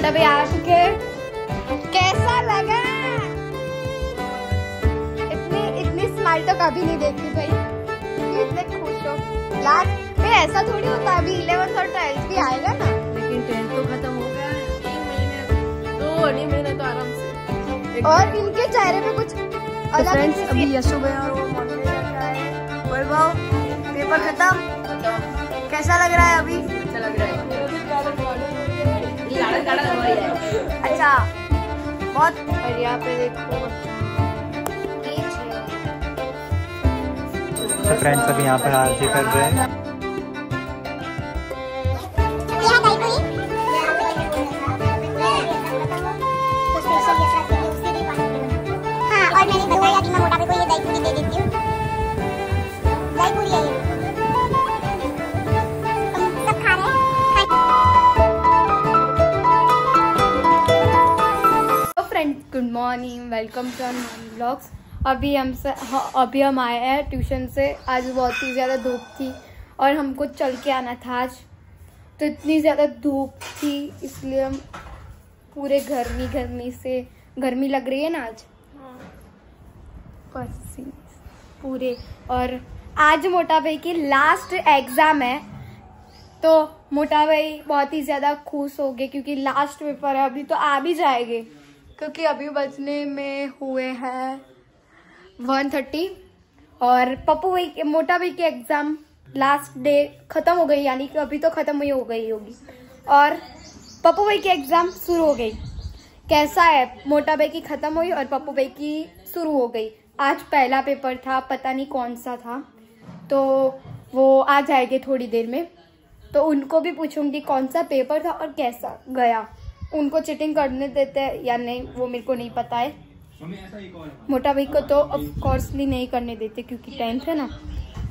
मोटा भाई आ चुके कैसा लगा? इतनी इतनी स्माइल तो कभी नहीं देखी भाई। इतने खुश हो। लास्ट में ऐसा थोड़ी होता अभी इलेवन और ट्वेल्थ भी आएगा ना? लेकिन टेंथ तो खत्म हो गया महीने दो अढ़ी महीने तो आराम से। और इनके चेहरे पे कुछ तो अलग फ्रेंड्स अभी यशु गया और वो पेपर खत्म। कैसा लग रहा है अभी? अच्छा लग रहा है। अच्छा बहुत और। यहाँ पे देखो फ्रेंड्स अभी यहाँ पर आरती कर रहे हाँ। Morning welcome to our morning blogs अभी हम से हाँ, अभी हम आए हैं ट्यूशन से। आज बहुत ही ज़्यादा धूप थी और हमको चल के आना था आज। तो इतनी ज़्यादा धूप थी इसलिए हम पूरे गर्मी गर्मी से गर्मी लग रही है ना आज? पसीने से पूरे। और आज मोटा भाई की लास्ट एग्ज़ाम है। तो मोटा भाई बहुत ही ज़्यादा खुश हो गए क्योंकि लास्ट पेपर है अभी तो आ भी जाएँगे। क्योंकि अभी बजने में हुए हैं वन थर्टी और पप्पू भाई के, मोटा भाई की एग्ज़ाम लास्ट डे ख़त्म हो गई, यानी कि अभी तो ख़त्म ही हो गई होगी। और पप्पू भाई की एग्ज़ाम शुरू हो गई। कैसा है? मोटा भाई की ख़त्म हुई और पप्पू भाई की शुरू हो गई। आज पहला पेपर था, पता नहीं कौन सा था। तो वो आ जाएँगे थोड़ी देर में। तो उनको भी पूछूँगी कौन सा पेपर था और कैसा गया। उनको चीटिंग करने देते हैं या नहीं वो मेरे को नहीं पता है। मोटा भाई को तो ऑफ़ कोर्सली नहीं करने देते क्योंकि टेंथ है ना।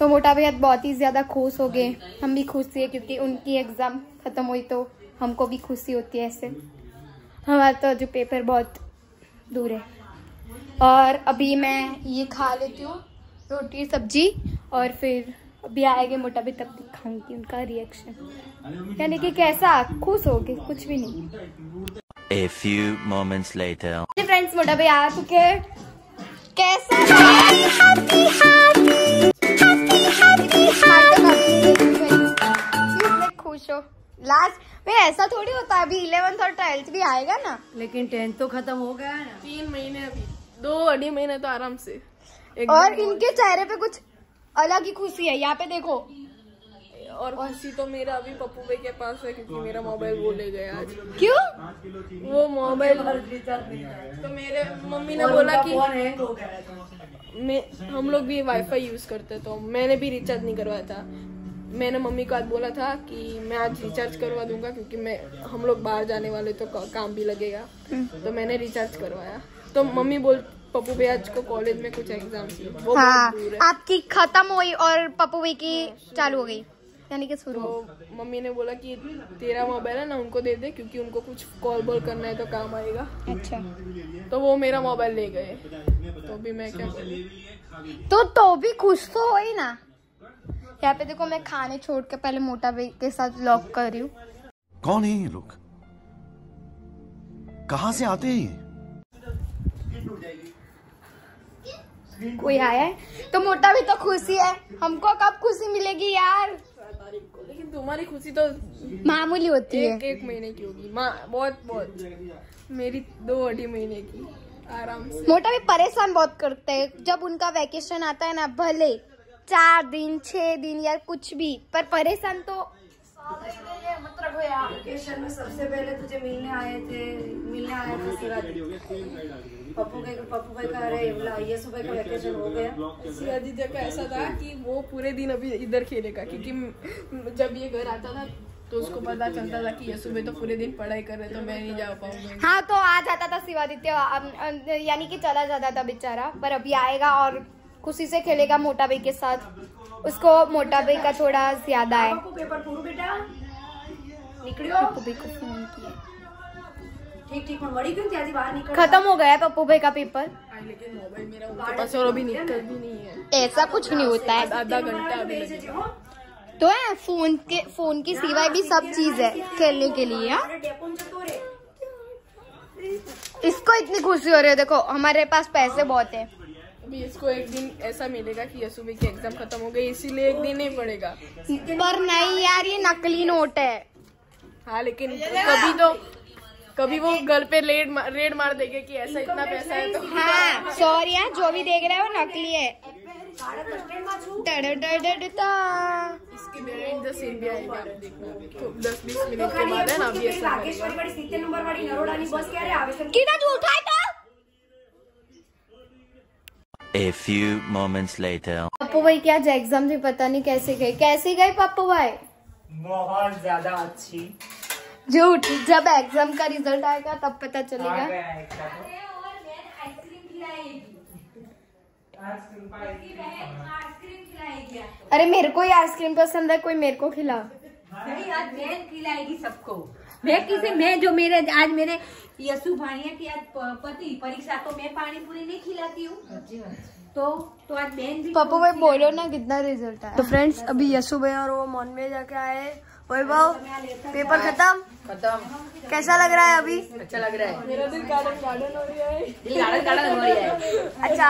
तो मोटा भाई बहुत ही ज़्यादा खुश हो गए। हम भी खुश थे क्योंकि उनकी एग्ज़ाम ख़त्म हुई तो हमको भी खुशी होती है ऐसे। हमारा तो जो पेपर बहुत दूर है। और अभी मैं ये खा लेती हूँ रोटी सब्ज़ी और फिर अभी आएँगे मोटा भी तब दिखाऊँगी उनका रिएक्शन यानी कि कैसा खुश हो गए कुछ भी नहीं। A few moments later. Friends मोटा भाई आ चुके हैं। कैसा खुश हो। लास्ट में ऐसा थोड़ी होता है अभी इलेवेंथ और ट्वेल्थ भी आएगा ना। लेकिन टेंथ तो खत्म हो गया है ना। तीन महीने अभी दो अढ़ी महीने तो आराम से। और इनके चेहरे पे कुछ अलग ही खुशी है। यहाँ पे देखो। और खुशी तो मेरा अभी पप्पू भाई के पास है क्योंकि मेरा मोबाइल वो ले गया आज। क्यों? वो मोबाइल तो मेरे मम्मी ने बोला कि मैं हम लोग भी वाईफाई यूज़ करते तो मैंने भी रिचार्ज नहीं करवाया था। मैंने मम्मी को आज बोला था कि मैं आज रिचार्ज करवा दूँगा क्योंकि मैं हम लोग बाहर जाने वाले तो काम भी लगेगा। तो मैंने रिचार्ज करवाया। तो मम्मी बोल पप्पू आज को कॉलेज में कुछ एग्ज़ाम हाँ बहुत दूर है। आपकी खत्म हुई और पप्पू भाई की चालू हो गई यानी कि शुरू। तो मम्मी ने बोला कि तेरा मोबाइल है ना उनको दे दे क्योंकि उनको कुछ कॉल बॉल करना है तो काम आएगा। अच्छा। तो वो मेरा मोबाइल ले गए। तो भी मैं क्या तो तो भी खुश तो हो ही ना? यहाँ पे देखो मैं खाने छोड़ के पहले मोटा भाई के साथ लॉक कर रही हूँ। कौन है ये लोग? कहाँ से आते हैं कोई आया है? तो मोटा भी तो खुशी है। हमको कब खुशी मिलेगी यार? लेकिन तुम्हारी खुशी तो मामूली होती एक, है। एक महीने की होगी। माँ बहुत बहुत। मेरी दो अढ़ी महीने की आराम से। मोटा भी परेशान बहुत करते हैं। जब उनका वैकेशन आता है ना भले चार दिन छह दिन या कुछ भी पर परेशान तो वेकेशन में सबसे पहले तुझे मिलने आए थे मिलने आए थे शिवाजी पप्पू के पप्पू भाई का अरे बोला ये सुबह का वेकेशन हो गया। शिवाजी जी का ऐसा था कि वो पूरे दिन अभी इधर खेलेगा क्योंकि जब ये घर आता था तो उसको पता चलता था कि ये सुबह तो पूरे दिन पढ़ाई कर रहे तो मैं नहीं जा पाऊँगा। हाँ तो आ जाता था शिवादित्य यानी कि चला जाता था बेचारा पर अभी आएगा और खुशी से खेलेगा मोटा भाई के साथ। उसको मोटा भाई का थोड़ा ज़्यादा है। खत्म हो गया है पप्पू भाई का पेपर लेकिन मोबाइल मेरा उनके पास और अभी निकल भी नहीं है। ऐसा कुछ नहीं होता है। आधा घंटा तो है फ़ोन के फ़ोन की सिवाय भी सब चीज़ है खेलने के लिए हाँ? को इतनी खुशी हो रही है देखो हमारे पास पैसे बहुत है। अभी इसको एक दिन ऐसा मिलेगा कि यसुबी की एग्ज़ाम खत्म हो गई इसीलिए एक दिन नहीं पड़ेगा। पर नहीं यार ये नकली नोट है। हाँ लेकिन कभी तो कभी वो घर पे रेड मार, रेड मार देंगे कि ऐसा इतना पैसा है तो। हाँ सॉरी यार जो भी देख रहे हैं वो नकली है। टडडडडडता। इसके बिहाइंड द सीन भी आएगा आप देखना अभी तो दस बीस मिनट के बाद है ना अभी ऐसा करेगा कितना झूठा है तो A few moments later. Pappu भाई की आज एग्ज़ाम थी पता नहीं कैसे गए। कैसे गए पप्पू भाई? बहुत ज़्यादा अच्छी। झूठ जब एग्ज़ाम का रिज़ल्ट आएगा तब पता चलेगा। तो। अरे मेरे को ही आइसक्रीम पसंद है कोई मेरे को खिला। नहीं आज बहन खिलाएगी सबको। मैं किसी मैं जो मेरे आज मेरे यसु भानिया की आज पति परीक्षा तो मैं पानी पूरी नहीं खिलाती हूँ। तो तो आज बहन भी पप्पू भाई बोलो ना कितना रिज़ल्ट आया। तो फ्रेंड्स अभी यशु भाई और वो मॉन में जाके आए वैभव पेपर खत्म? खत्म। कैसा लग रहा है अभी? अच्छा लग रहा है। मेरा दिल गार्डन गार्डन हो रहा है। दिल गार्डन गार्डन हो रही है। अच्छा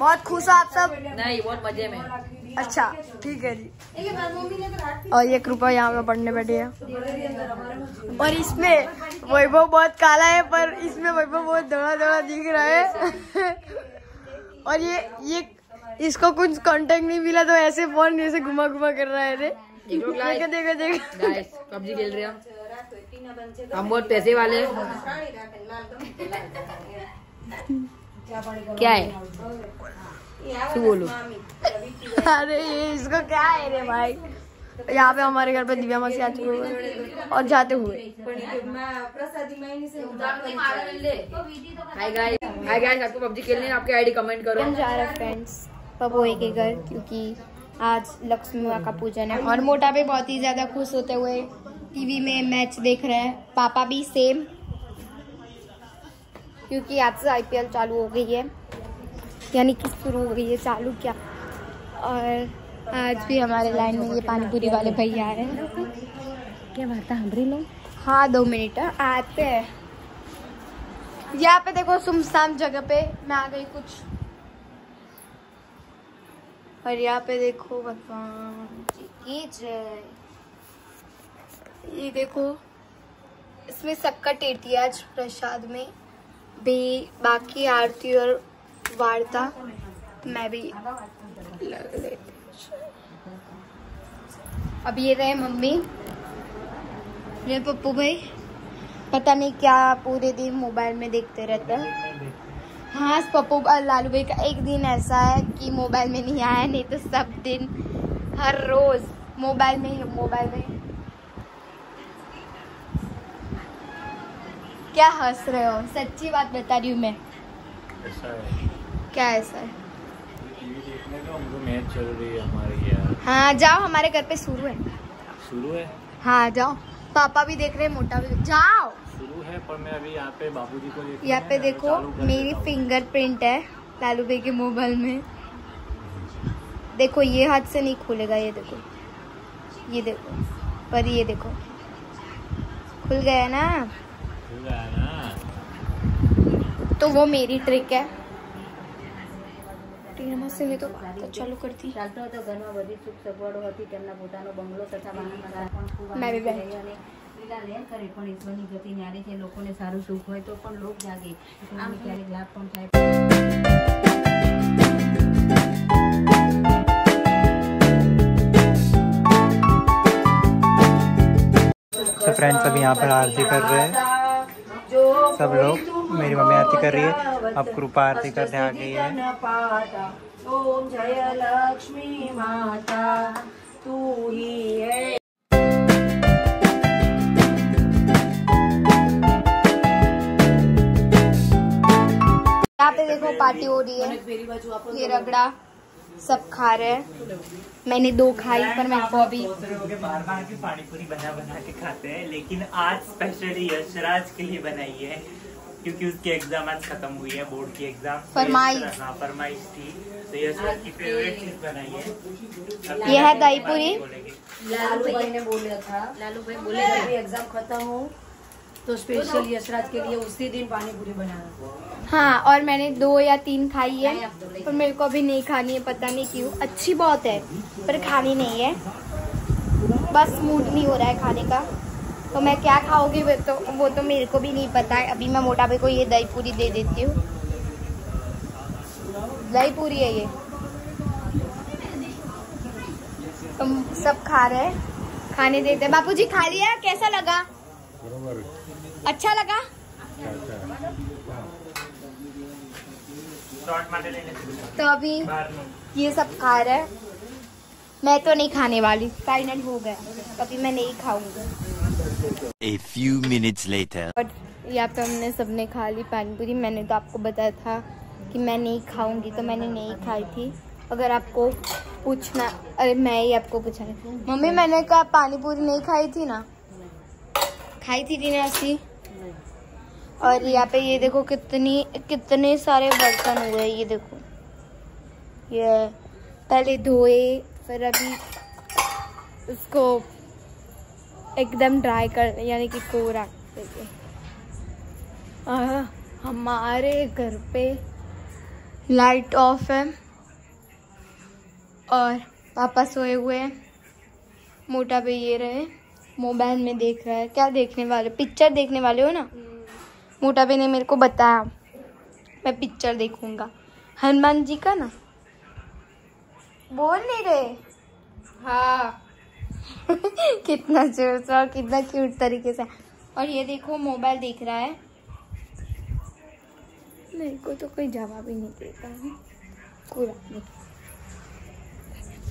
बहुत खुश हो आप सब? नहीं बहुत मज़े में। अच्छा ठीक है जी। और ये कृपा यहाँ पे पढ़ने बैठी है। और इसमें वैभव बहुत काला है पर इसमें वैभव बहुत धड़ा धड़ा दिख रहा है। और ये ये इसको कुछ कांटेक्ट नहीं मिला तो ऐसे फ़ोन ऐसे घुमा घुमा कर रहा है रे। देखो देखो देखो। देखो पबजी खेल रहे हम। हम बहुत पैसे वाले हैं। क्या है? तू बोलो। अरे ये इसको क्या है रे भाई? यहाँ पे हमारे घर पे दिव्या मसी आ चुके हुए और जाते हुए। हाय गाइस हाय गाइस आपको पबजी खेलनी आपकी आईडी कमेंट करो। हम जा रहे हैं फ्रेंड्स पपोए के घर क्योंकि आज लक्ष्मी माँ का पूजन है। और मोटा भी बहुत ही ज़्यादा खुश होते हुए टीवी में मैच देख रहे हैं। पापा भी सेम क्योंकि आज से आईपीएल चालू हो गई है। यानी कि शुरू हो गई है चालू क्या? और आज भी हमारे लाइन में ये पानीपुरी वाले भैया आ रहे हैं। क्या बात है हमारी लोग? हाँ दो मिनट हाँ, आते हैं। यहाँ पे देखो सुमसान जगह पे मैं आ गई कुछ। और यहाँ पे देखो भगवान जी की जय। ये देखो इसमें सबका टेटी आज प्रसाद में। भी बाकी आरती और वार्ता मैं भी लग लेती अब ये रहे मम्मी, ये पप्पू भाई। पता नहीं क्या पूरे दिन मोबाइल में देखते रहते हैं। हाँ पप्पू लालू भाई का एक दिन ऐसा है कि मोबाइल में नहीं आया, नहीं तो सब दिन, हर रोज मोबाइल में ही, मोबाइल में ही। क्या हंस रहे हो? सच्ची बात बता रही हूँ मैं। ऐसा है। क्या ऐसा है? टीवी देखने का हमको मैच चल रही है हमारे यहाँ हाँ जाओ हमारे घर पे शुरू है। शुरू है? हाँ जाओ। पापा भी देख रहे हैं मोटा भी जाओ। शुरू है पर मैं अभी यहाँ पे बाबूजी को यहाँ पे देखो मेरी फिंगर प्रिंट है लालू भाई के मोबाइल में। देखो ये हाथ से नहीं खुलेगा ये देखो। ये देखो पर ये देखो। खुल गया ना? तो वो मेरी ट्रिक है टीनमा से ये तो तो चालू करती ચાલતો હતો ઘરમાં બધી સુખ સગવડો હતી તેમના પોતાનો બંગલો તથા વાહન પણ ખૂબ મેં બી આનંદ અને લીલા લહેર કરે પણ ઈશ્વરની ગતિ ન્યારી છે લોકોને સારું સુખ હોય તો પણ લોક જાગે આમ ક્યારેક લાભ પણ થાય तो फ्रेंड्स अभी यहाँ पर आरती कर रहे हैं सब लोग मेरी मम्मी आरती कर रही है। अब कृपा आरती करने आ गई है। ओम जय लक्ष्मी माता तू ही है यहाँ पे देखो पार्टी हो रही है। ये रगड़ा। सब खा रहे हैं। मैंने दो खाई पर मैं तो अभी बार बार की पानी पूरी बना बना के खाते हैं लेकिन आज स्पेशली यशराज के लिए बनाई है क्योंकि उसकी एग्ज़ाम आज खत्म हुई है बोर्ड की एग्ज़ाम तो फरमाइश। हाँ फरमाइश थी। तो यशराज की फेवरेट चीज़ बनाई है। यह है दही पूरी लालू भाई ने बोला था। लालू भाई बोले एग्ज़ाम खत्म हो। तो स्पेशल यशराज के लिए उसी दिन पानी पूरी बनाना। हाँ और मैंने दो या तीन खाई है। पर मेरे को अभी नहीं खानी है पता नहीं क्यों। अच्छी बहुत है पर खानी नहीं है। बस मूड नहीं हो रहा है खाने का। तो मैं क्या खाऊँगी वो तो वो तो मेरे को भी नहीं पता है। अभी मैं मोटा भाई को ये दही पूरी दे देती हूँ। दही पूरी है ये। तुम सब खा रहे हैं। खाने देते हैं। बापू जी खा लिया? कैसा लगा? अच्छा लगा? लेने से तो अभी ये सब खा रहे हैं। मैं तो नहीं खाने वाली। फाइनल हो गया। अभी मैं नहीं खाऊँगी। A few minutes later. और यहाँ पे हमने सबने खा ली पानी पूरी। मैंने तो आपको बताया था कि मैं नहीं खाऊँगी तो मैंने नहीं खाई थी। अगर आपको पूछना अरे मैं ही आपको पूछा मम्मी मैंने कहा पानीपुरी नहीं खाई थी ना? खाई थी टीना ऐसी और यहाँ पे ये देखो कितनी कितने सारे बर्तन हुए ये देखो। ये पहले धोए फिर अभी उसको एकदम ड्राई कर यानी कि कोरा आ, हमारे घर पे लाइट ऑफ़ है। और पापा सोए हुए हैं। मोटा पे ये रहे। मोबाइल में देख रहा है। क्या देखने वाले? पिक्चर देखने वाले हो ना? मोटा पे ने मेरे को बताया। मैं पिक्चर देखूँगा। हनुमान जी का ना? बोल नहीं रहे? हाँ। कितना ज़ोर से और कितना क्यूट तरीके से। और ये देखो मोबाइल देख रहा है। मेरे को तो कोई जवाब ही नहीं देता। है नहीं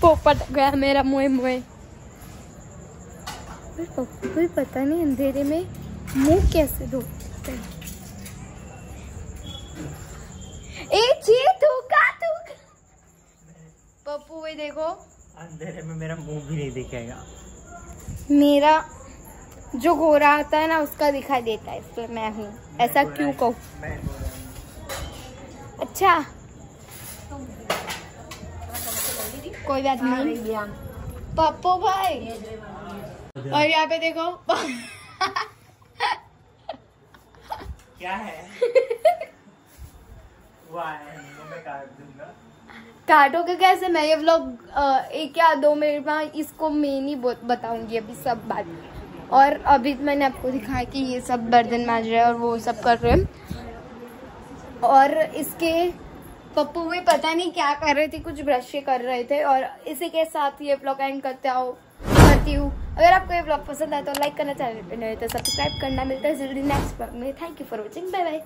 पोपट गया मेरा मुँह। मुँह पप्पू को पता नहीं अंधेरे में मुँह कैसे धोते हैं? ए जी पप्पू भाई देखो। अंधेरे में मेरा मुँह भी नहीं दिखेगा। मेरा जो गोरा आता है ना उसका दिखाई देता है इसलिए मैं हूँ। ऐसा क्यों कहूँ? अच्छा। कोई बात नहीं। पप्पू भाई। और यहाँ पे देखो। क्या है? काट दूँगा। काटोगे कैसे? मैं ये व्लॉग एक या दो मिनट में इसको मैं नहीं बताऊँगी अभी सब बात। और अभी मैंने आपको दिखाया कि ये सब बर्तन मांज रहे हैं और वो सब कर रहे हैं। और इसके पप्पू भी पता नहीं क्या कर रहे थे कुछ ब्रश कर रहे थे। और इसी के साथ ये ब्लॉग एंड करते आओ। करती हूँ। अगर आपको ये ब्लॉग पसंद आए तो लाइक करना, चैनल नहीं तो सब्सक्राइब करना। मिलता है जल्दी नेक्स्ट ब्लॉग में। Thank you for watching bye bye